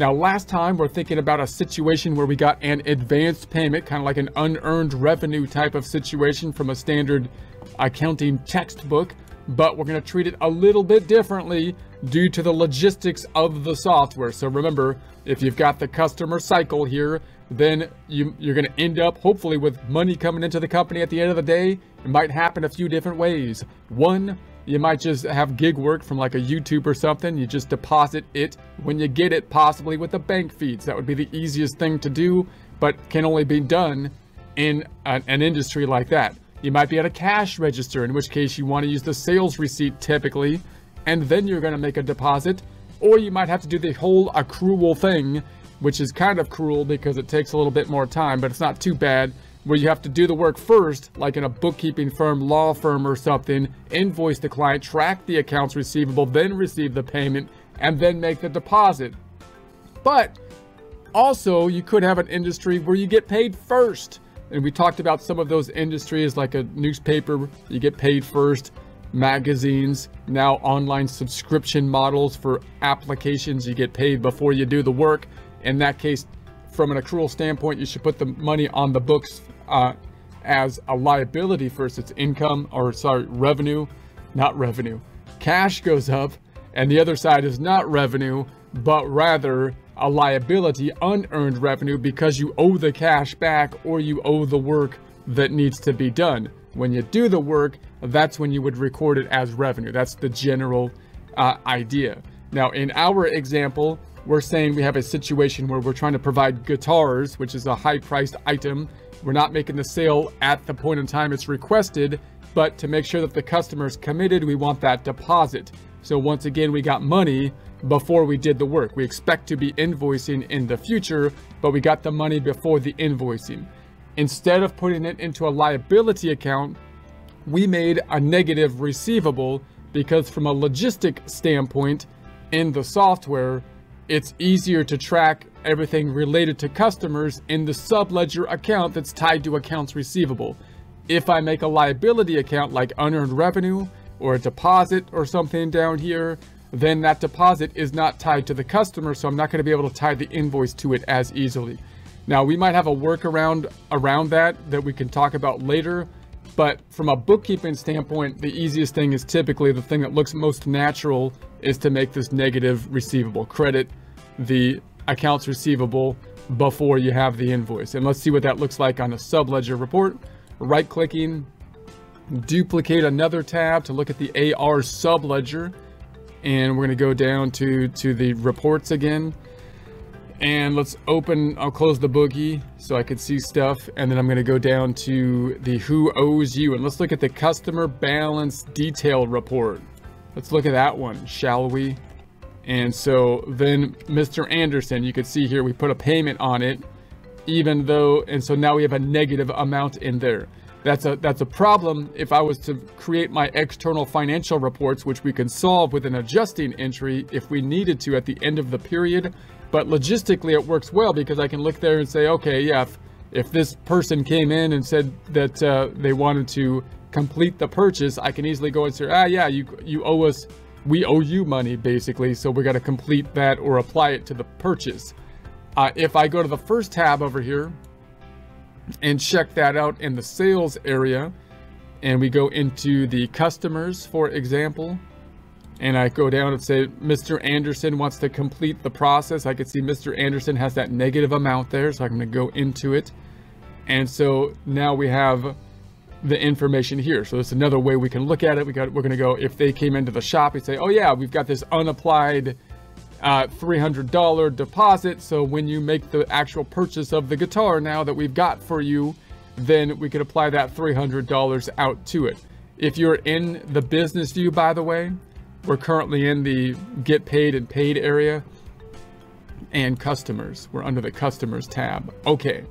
Now, last time we're thinking about a situation where we got an advanced payment, kind of like an unearned revenue type of situation from a standard accounting textbook, but we're going to treat it a little bit differently due to the logistics of the software. So remember, if you've got the customer cycle here, then you, you're going to end up hopefully with money coming into the company at the end of the day. It might happen a few different ways. One, you might just have gig work from like a YouTube or something. You just deposit it when you get it, possibly with the bank feeds. That would be the easiest thing to do, but can only be done in an, an industry like that. You might be at a cash register, in which case you want to use the sales receipt typically, and then you're going to make a deposit. Or you might have to do the whole accrual thing, which is kind of cruel because it takes a little bit more time, but it's not too bad where you have to do the work first, like in a bookkeeping firm, law firm or something, invoice the client, track the accounts receivable, then receive the payment, and then make the deposit. But also, you could have an industry where you get paid first. And we talked about some of those industries like a newspaper, you get paid first, magazines, now online subscription models for applications, you get paid before you do the work. In that case, from an accrual standpoint, you should put the money on the books uh, as a liability first. It's income or sorry, revenue, not revenue. Cash goes up and the other side is not revenue, but rather a liability, unearned revenue because you owe the cash back or you owe the work that needs to be done. When you do the work, that's when you would record it as revenue. That's the general uh, idea. Now, in our example, we're saying we have a situation where we're trying to provide guitars, which is a high priced item. We're not making the sale at the point in time it's requested, but to make sure that the customer is committed, we want that deposit. So once again, we got money before we did the work. We expect to be invoicing in the future, but we got the money before the invoicing. Instead of putting it into a liability account, we made a negative receivable because from a logistic standpoint in the software, it's easier to track everything related to customers in the subledger account that's tied to accounts receivable. If I make a liability account like unearned revenue or a deposit or something down here, then that deposit is not tied to the customer, so I'm not going to be able to tie the invoice to it as easily. Now, we might have a workaround around that that we can talk about later, but from a bookkeeping standpoint, the easiest thing is typically the thing that looks most natural is to make this negative receivable. Credit the accounts receivable before you have the invoice. And let's see what that looks like on a subledger report. Right clicking, duplicate another tab to look at the AR subledger. And we're gonna go down to, to the reports again. And let's open, I'll close the boogie so I can see stuff. And then I'm gonna go down to the who owes you. And let's look at the customer balance detail report. Let's look at that one, shall we? And so then Mr. Anderson, you could see here, we put a payment on it, even though, and so now we have a negative amount in there. That's a, that's a problem if I was to create my external financial reports, which we can solve with an adjusting entry if we needed to at the end of the period. But logistically, it works well because I can look there and say, okay, yeah, if, if this person came in and said that uh, they wanted to complete the purchase, I can easily go and say, ah, yeah, you, you owe us we owe you money basically, so we got to complete that or apply it to the purchase. Uh, if I go to the first tab over here and check that out in the sales area, and we go into the customers, for example, and I go down and say, Mr. Anderson wants to complete the process. I can see Mr. Anderson has that negative amount there, so I'm going to go into it. And so now we have the information here. So that's another way we can look at it. We got, we're going to go, if they came into the shop, we say, oh yeah, we've got this unapplied uh, $300 deposit. So when you make the actual purchase of the guitar now that we've got for you, then we could apply that $300 out to it. If you're in the business view, by the way, we're currently in the get paid and paid area and customers. We're under the customers tab. Okay.